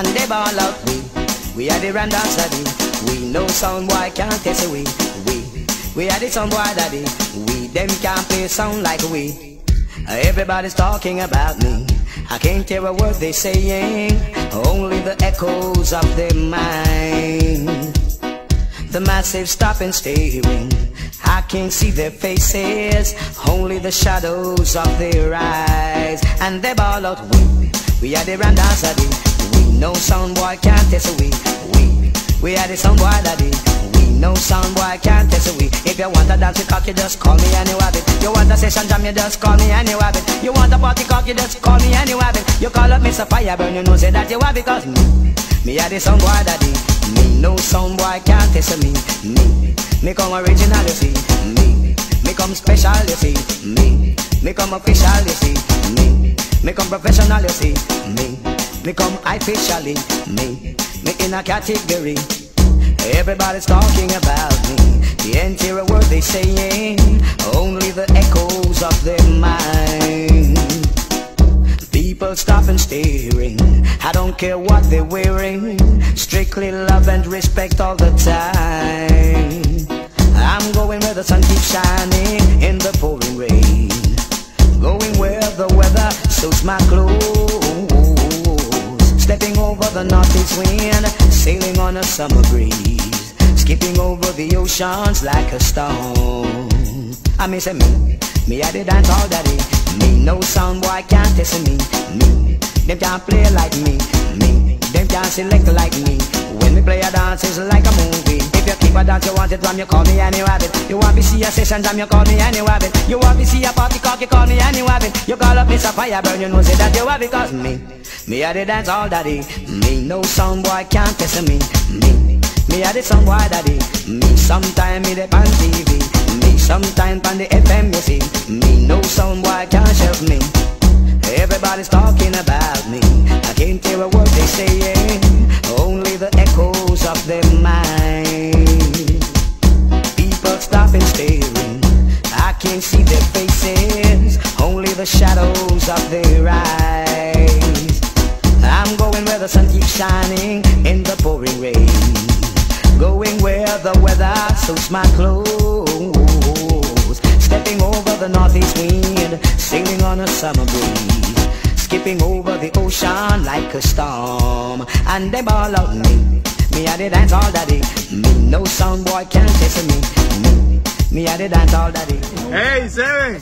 and they ball out we. We are the Randall Daddy. We know sound boy can't test we. We, we are the sound boy daddy. We them can't play sound like we. Everybody's talking about me. I can't hear a word they saying, only the echoes of their mind. The massive stop and staring. I can't see their faces, only the shadows of their eyes. And they ball out, we, we are the Randall Know sound boy can't test we. We, we are the sound boy daddy. We know sound boy can't test we. If you want a dance cock, you just call me and you have it. You want a session jam, you just call me and you have it. You want a party cock, you just call me and you have it. You call up Mr. Fireburn, you know say that you have it. Cause me, me are the sound boy daddy. Me no sound boy can't test me. Me, me come original, you see. Me, me come special, you see. Me, me come official, you see. Me, me come professional, you see. Me, me come officially. Me, me in a category. Everybody's talking about me. The interior word they saying, only the echoes of their mind. People stop and staring. I don't care what they're wearing. Strictly love and respect all the time. I'm going where the sun keeps shining in the pouring rain. Going where the weather suits my clothes. The northeast wind, sailing on a summer breeze. Skipping over the oceans like a stone. I miss a me, me I did dance all daddy. Me no sound boy can't test me. Me, them can't play like me. Me, them can't select like me. When we play a dance, it's like a movie. If you keep a dance, you want it from you call me any rabbit. You want me see a session jam, you call me and you have it. You want me see a party cock, you call me and you have it. You call up Mr. Fireburn, you know say that you have it. Cause me, me I did dance all daddy. Me no song boy can't test me. Me, me a the sound boy daddy. Me sometime me the on TV. Me sometime on the FM you see. Me no sound boy can't shelf me. Their mind. People stop and staring. I can't see their faces. Only the shadows of their eyes. I'm going where the sun keeps shining in the pouring rain. Going where the weather suits my clothes. Stepping over the northeast wind, sailing on a summer breeze. Skipping over the ocean like a storm. And they ball out me. Me I did dance all daddy. Me no sound boy can't test me. Me, me I did dance all daddy. ¡Hey, Seven!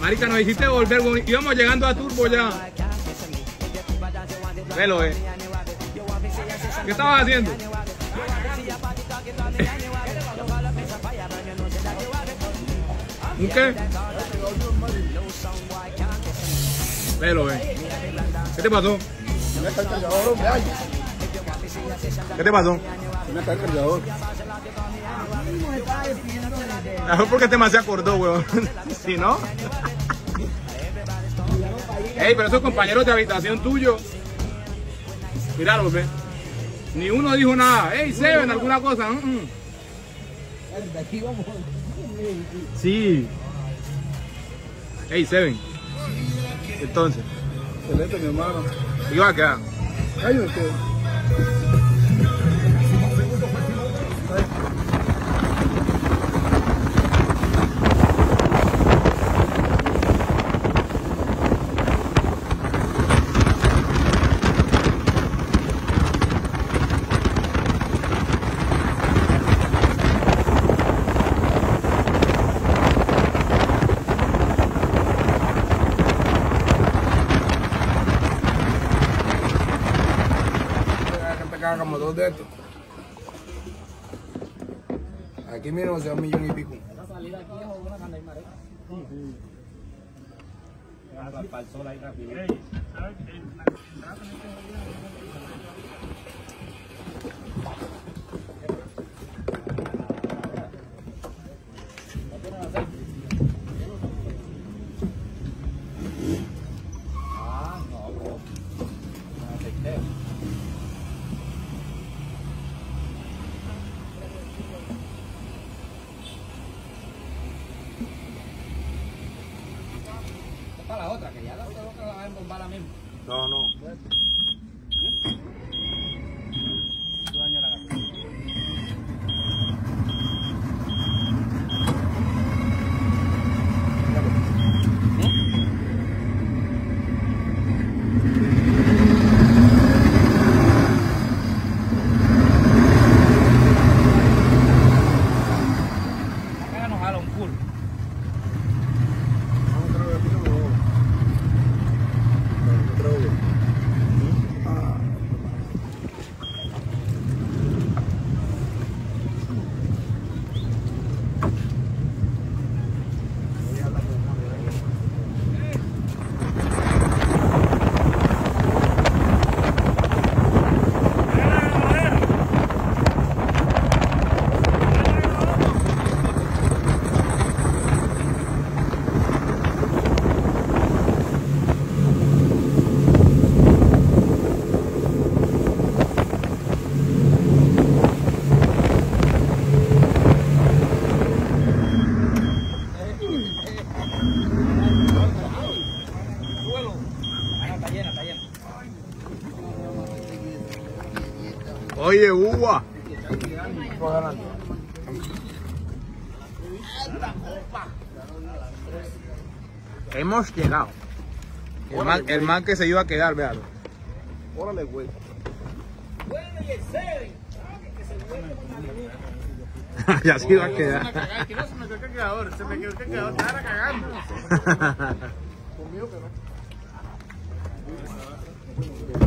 Marica, nos dijiste volver, íbamos llegando a Turbo ya. Velo, eh. ¿Qué estabas haciendo? ¿Un qué? Velo, eh. ¿Qué te pasó? No está el cargador, hombre. ¿Qué te pasó? Está el cargador. Mejor porque este man se acordó, weón. si no. Ey, pero esos compañeros de habitación tuyo. Míralo, ve. Ni uno dijo nada. Ey, Seven, alguna cosa. Mm, mm. Sí. Ey, Seven. Entonces, Excelente, mi hermano. iba a quedar. Ay, sacamos dos de estos. Aquí mismo se da un millón y pico. La salida aquí una canda y marea. Para el sol ahí rápido. No, no. Oye, uva. Hemos llegado. El man, el man que se iba a quedar, véalo. Órale, güey. ya se iba a quedar. No se metió el cargador, se me quedó el cargador, estaba cagando. Conmigo que no.